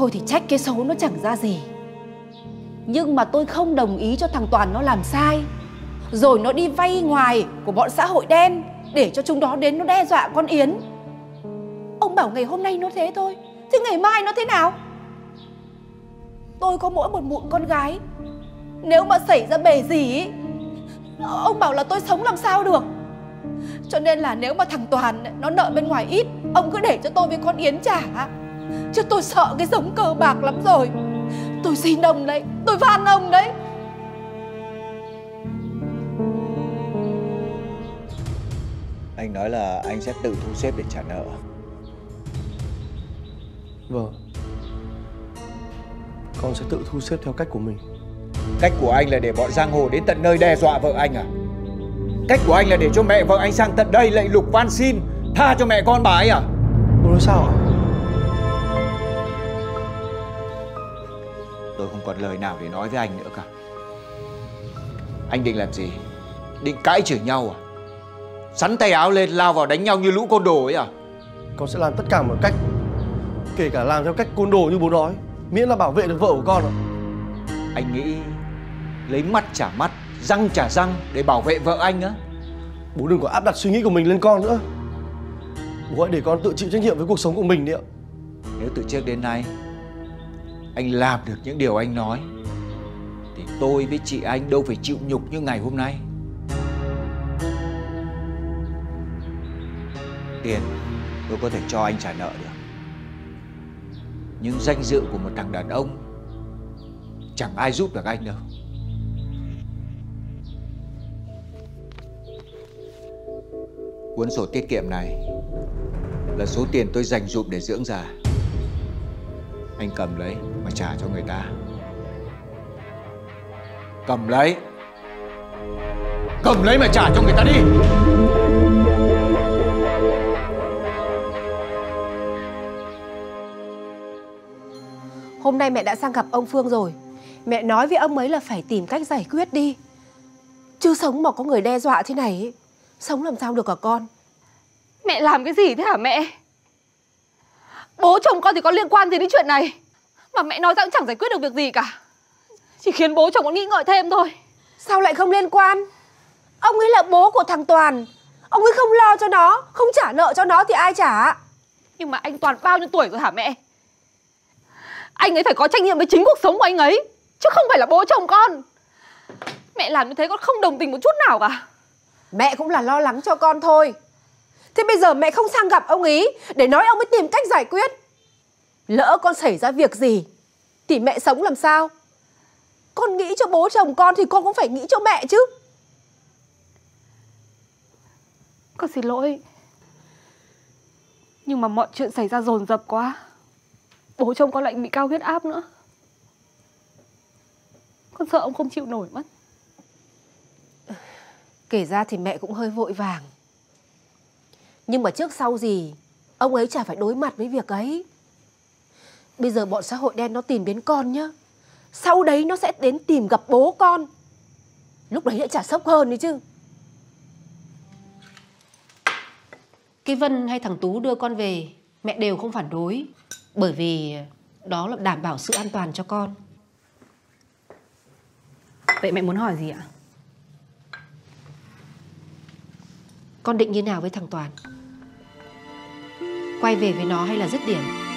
Thôi thì trách cái xấu nó chẳng ra gì. Nhưng mà tôi không đồng ý cho thằng Toàn nó làm sai. Rồi nó đi vay ngoài của bọn xã hội đen Để cho chúng đó đến nó đe dọa con Yến. Ông bảo ngày hôm nay nó thế thôi Thế ngày mai nó thế nào? Tôi có mỗi một mụn con gái. Nếu mà xảy ra bề gì ý, Ông bảo là tôi sống làm sao được. Cho nên là nếu mà thằng Toàn Nó nợ bên ngoài ít Ông cứ để cho tôi với con Yến trả. Chứ tôi sợ cái giống cờ bạc lắm rồi. Tôi xin ông đấy Tôi van ông đấy. Anh nói là anh sẽ tự thu xếp để trả nợ. Vâng. Con sẽ tự thu xếp theo cách của mình. Cách của anh là để bọn giang hồ đến tận nơi đe dọa vợ anh à? Cách của anh là để cho mẹ vợ anh sang tận đây lạy lục van xin Tha cho mẹ con bà ấy à? Bố nói sao ạ Tôi không còn lời nào để nói với anh nữa cả. Anh định làm gì? Định cãi chửi nhau à? Sắn tay áo lên lao vào đánh nhau như lũ côn đồ ấy à? Con sẽ làm tất cả mọi cách Kể cả làm theo cách côn đồ như bố nói Miễn là bảo vệ được vợ của con ạ. Anh nghĩ lấy mắt trả mắt Răng trả răng để bảo vệ vợ anh á. Bố đừng có áp đặt suy nghĩ của mình lên con nữa. Bố hãy để con tự chịu trách nhiệm với cuộc sống của mình đi ạ. Nếu từ trước đến nay anh làm được những điều anh nói. Thì tôi với chị anh đâu phải chịu nhục như ngày hôm nay. Tiền, tôi có thể cho anh trả nợ được. Nhưng danh dự của một thằng đàn ông, Chẳng ai giúp được anh đâu. Cuốn sổ tiết kiệm này Là số tiền tôi dành dụm để dưỡng già. Anh cầm lấy mà trả cho người ta. Cầm lấy. Cầm lấy mà trả cho người ta đi. Hôm nay mẹ đã sang gặp ông Phương rồi. Mẹ nói với ông ấy là phải tìm cách giải quyết đi. Chứ sống mà có người đe dọa thế này ấy, Sống làm sao được cả con? Mẹ làm cái gì thế hả mẹ Bố chồng con thì có liên quan gì đến chuyện này? Mà mẹ nói ra cũng chẳng giải quyết được việc gì cả. Chỉ khiến bố chồng con nghĩ ngợi thêm thôi. Sao lại không liên quan? Ông ấy là bố của thằng Toàn. Ông ấy không lo cho nó Không trả nợ cho nó thì ai trả? Nhưng mà anh Toàn bao nhiêu tuổi rồi hả mẹ? Anh ấy phải có trách nhiệm với chính cuộc sống của anh ấy Chứ không phải là bố chồng con. Mẹ làm như thế con không đồng tình một chút nào cả. Mẹ cũng là lo lắng cho con thôi Thế bây giờ mẹ không sang gặp ông ý Để nói ông ấy tìm cách giải quyết. Lỡ con xảy ra việc gì Thì mẹ sống làm sao? Con nghĩ cho bố chồng con Thì con cũng phải nghĩ cho mẹ chứ. Con xin lỗi Nhưng mà mọi chuyện xảy ra dồn dập quá. Bố chồng con lại bị cao huyết áp nữa. Con sợ ông không chịu nổi mất. Kể ra thì mẹ cũng hơi vội vàng Nhưng mà trước sau gì Ông ấy chả phải đối mặt với việc ấy. Bây giờ bọn xã hội đen nó tìm đến con nhá. Sau đấy nó sẽ đến tìm gặp bố con. Lúc đấy lại chả sốc hơn đấy chứ. Cái Vân hay thằng Tú đưa con về Mẹ đều không phản đối. Bởi vì đó là đảm bảo sự an toàn cho con. Vậy mẹ muốn hỏi gì ạ? Con định như nào với thằng Toàn Quay về với nó hay là dứt điểm?